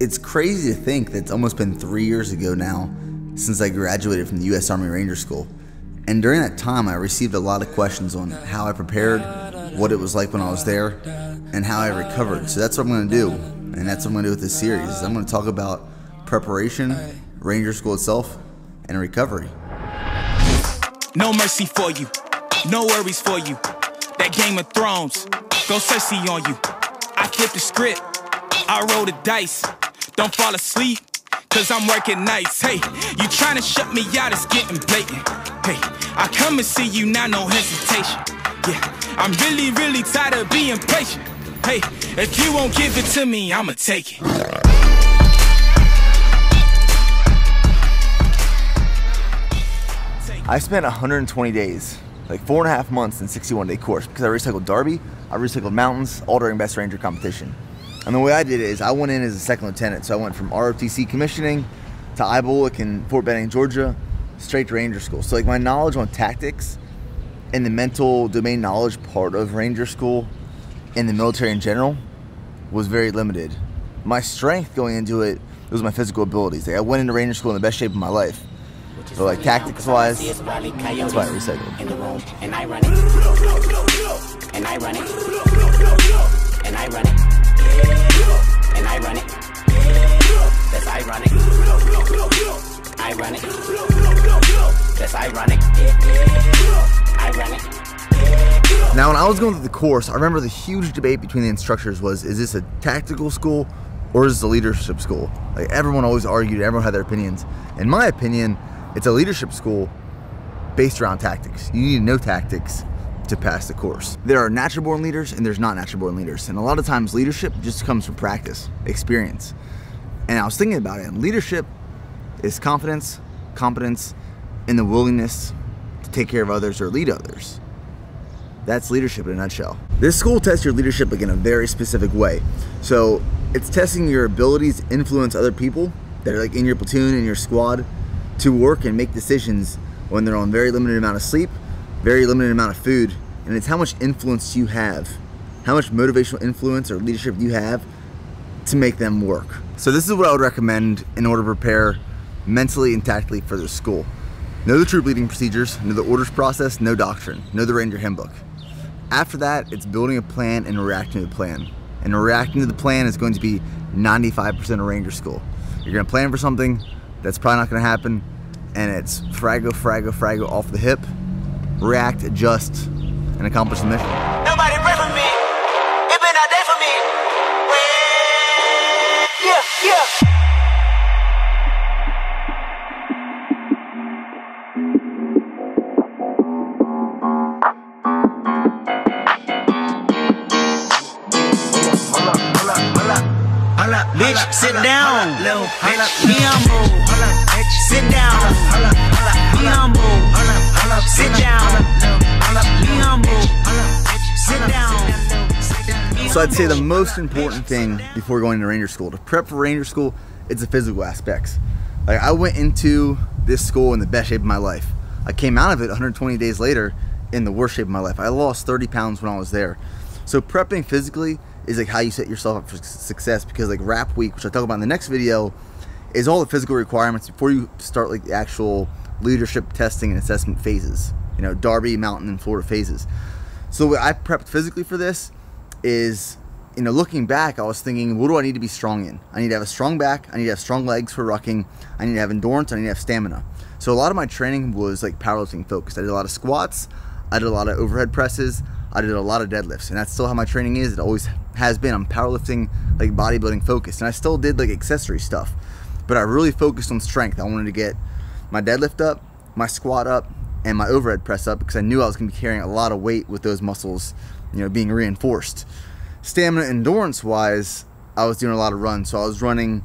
It's crazy to think that it's almost been three years ago now since I graduated from the U.S. Army Ranger School. And during that time, I received a lot of questions on how I prepared, what it was like when I was there, and how I recovered. So that's what I'm going to do. And that's what I'm going to do with this series. I'm going to talk about preparation, Ranger School itself, and recovery. No mercy for you, no worries for you. That Game of Thrones, go Cersei on you. I flipped the script, I rolled the dice. Don't fall asleep, cause I'm working nights. Hey, you trying to shut me out, it's getting blatant. Hey, I come and see you now, no hesitation. Yeah, I'm really, really tired of being patient. Hey, if you won't give it to me, I'ma take it. I spent 120 days, like four and a half months in 61 day course because I recycled Darby, I recycled mountains, all during Best Ranger competition. And the way I did it is I went in as a second lieutenant. So I went from ROTC commissioning to IBOLC in Fort Benning, Georgia, straight to Ranger School. So like my knowledge on tactics and the mental domain knowledge part of Ranger School and the military in general was very limited. My strength going into it was my physical abilities. Like I went into Ranger School in the best shape of my life. But like tactics wise, that's why I recycled. In the room, and I run it. And I run it. And I run it. And I run it. That's ironic. That's ironic. Now, when I was going through the course, I remember the huge debate between the instructors was, is this a tactical school or is this a leadership school? Like everyone always argued, everyone had their opinions. In my opinion, it's a leadership school based around tactics. You need to know tactics to pass the course. There are natural born leaders and there's not natural born leaders. And a lot of times leadership just comes from practice, experience. And I was thinking about it, and leadership is confidence, competence, and the willingness to take care of others or lead others. That's leadership in a nutshell. This school tests your leadership like in a very specific way. So it's testing your abilities to influence other people that are like in your platoon and your squad to work and make decisions when they're on very limited amount of sleep, very limited amount of food, and it's how much influence you have, how much motivational influence or leadership you have to make them work. So this is what I would recommend in order to prepare mentally and tactically for the school. Know the troop leading procedures, know the orders process, know doctrine, know the Ranger handbook. After that, it's building a plan and reacting to the plan. And reacting to the plan is going to be 95% of Ranger school. You're gonna plan for something, that's probably not gonna happen. And it's frago, frago, frago off the hip, react, adjust, and accomplish the mission. Nobody pray for me. It been a day for me. Yeah, yeah. Bitch, sit down. Bitch, Be humble. Sit down. Be humble. Sit down. Be humble. Sit down. So I'd say the most important thing before going to Ranger School, to prep for Ranger School, is the physical aspects. Like I went into this school in the best shape of my life. I came out of it 120 days later in the worst shape of my life. I lost 30 pounds when I was there. So prepping physically is like how you set yourself up for success because like RAP week, which I talk about in the next video, is all the physical requirements before you start like the actual leadership testing and assessment phases. You know, Darby, Mountain, and Florida phases. So what I prepped physically for this is, you know, looking back, I was thinking, what do I need to be strong in? I need to have a strong back. I need to have strong legs for rucking. I need to have endurance. I need to have stamina. So a lot of my training was like powerlifting focused. I did a lot of squats. I did a lot of overhead presses. I did a lot of deadlifts, and that's still how my training is. It always has been. I'm powerlifting, like bodybuilding focused, and I still did like accessory stuff, but I really focused on strength. I wanted to get my deadlift up, my squat up, and my overhead press up because I knew I was going to be carrying a lot of weight with those muscles, you know, being reinforced. Stamina endurance wise, I was doing a lot of runs, so I was running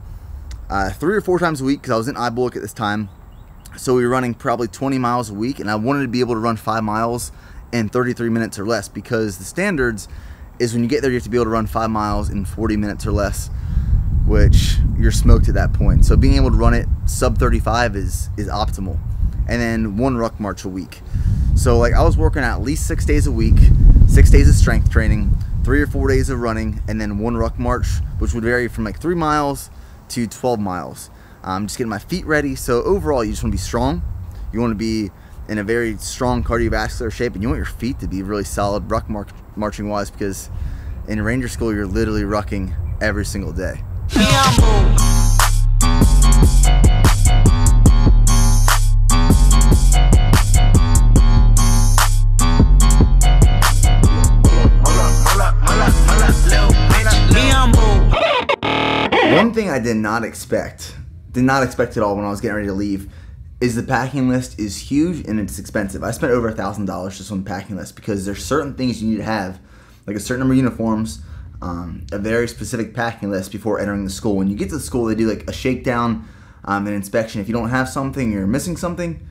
uh, three or four times a week because I was in IBOLC at this time. So we were running probably 20 miles a week, and I wanted to be able to run five miles in 33 minutes or less because the standards is when you get there you have to be able to run five miles in 40 minutes or less which you're smoked at that point so being able to run it sub 35 is is optimal and then one ruck march a week so like i was working at least six days a week six days of strength training three or four days of running and then one ruck march which would vary from like three miles to 12 miles. I'm just getting my feet ready. So overall, you just want to be strong. You want to be in a very strong cardiovascular shape, and you want your feet to be really solid ruck march, marching wise because in Ranger School, you're literally rucking every single day. One thing I did not expect, did not expect at all when I was getting ready to leave, is the packing list is huge and it's expensive. I spent over a thousand dollars just on the packing list because there's certain things you need to have, like a certain number of uniforms, um, a very specific packing list before entering the school. When you get to the school, they do like a shakedown, um, an inspection. If you don't have something, you're missing something,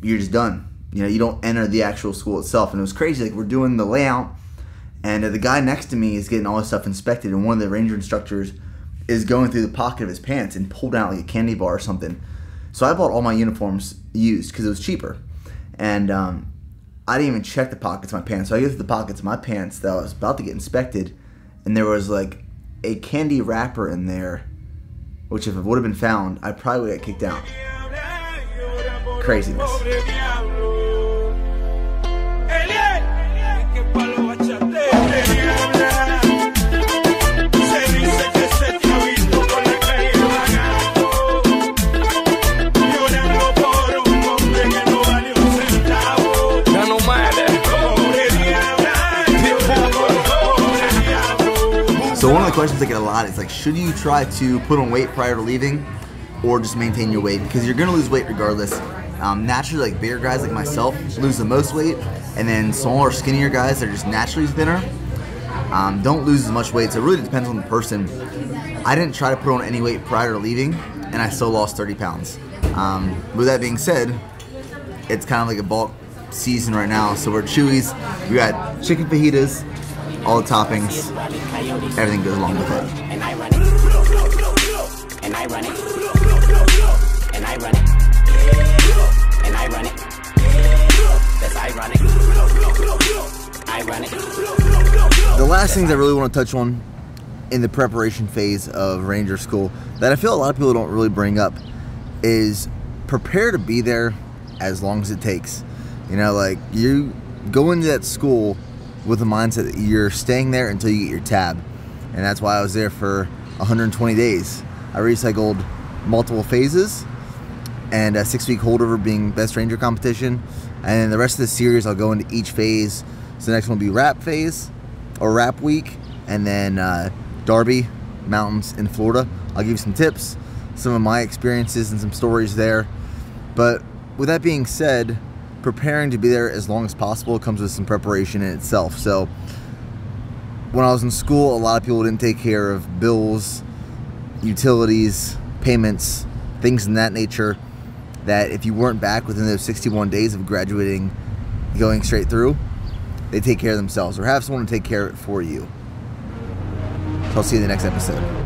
you're just done. You know, you don't enter the actual school itself. And it was crazy. Like we're doing the layout, and uh, the guy next to me is getting all his stuff inspected, and one of the ranger instructors is going through the pocket of his pants and pulled out like a candy bar or something. So I bought all my uniforms used because it was cheaper, and um, I didn't even check the pockets of my pants. So I get to the pockets of my pants that I was about to get inspected, and there was like a candy wrapper in there, which if it would have been found, I probably would get kicked out. Craziness. So one of the questions I get a lot is like, should you try to put on weight prior to leaving, or just maintain your weight? Because you're gonna lose weight regardless. Um, naturally, like bigger guys like myself lose the most weight, and then smaller, skinnier guys that are just naturally thinner um, don't lose as much weight. So it really depends on the person. I didn't try to put on any weight prior to leaving, and I still lost 30 pounds. Um, with that being said, it's kind of like a bulk season right now. So we're Chuy's. We got chicken fajitas, all the toppings, everything goes along with it. And I run it. The last things I really want to touch on in the preparation phase of Ranger School that I feel a lot of people don't really bring up is prepare to be there as long as it takes. You know, like you go into that school with the mindset that you're staying there until you get your tab. And that's why I was there for 120 days. I recycled multiple phases and a six week holdover being best ranger competition. And the rest of the series, I'll go into each phase. So the next one will be RAP phase or RAP week, and then uh, Darby Mountains in Florida. I'll give you some tips, some of my experiences, and some stories there. But with that being said, preparing to be there as long as possible comes with some preparation in itself. So when I was in school, a lot of people didn't take care of bills, utilities, payments, things in that nature. That if you weren't back within those 61 days of graduating, going straight through, they take care of themselves or have someone to take care of it for you. So I'll see you in the next episode.